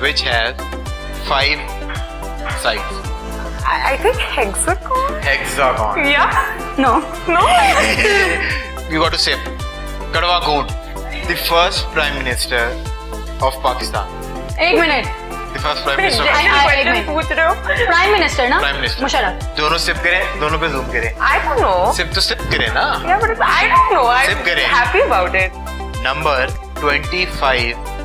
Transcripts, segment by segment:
which has five sides? I, I think hexagon. Hexagon. Yeah. No. No. You got to say Kadwa Goond, the first prime minister of Pakistan. एक minute The first prime minister. of question एक पूछ रहे हो? Prime minister ना Prime Minister. Musharraf दोनों sip करें दोनों पे जूम करें I don't know. सिप तो सिप करें ना Yeah, but I don't know. I'm Sip करें. happy about it. नंबर 25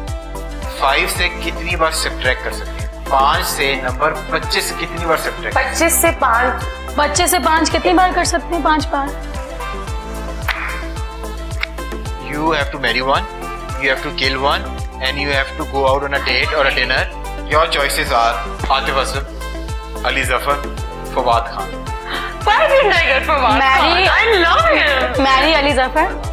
5 से कितनी बार सब्ट्रैक्ट कर सकते हैं 5 से नंबर 25 कितनी बार सब्ट्रैक्ट 25 से 5 बच्चे से पाँच कितनी बार कर सकते हैं पाँच बार you have to marry one you have to kill one and you have to go out on a date or a dinner your choices are Atif Aslam Ali Zafar Fawad Khan Why didn't I get Fawad Marry- Khan? I love him. मैरी अली ज़फ़र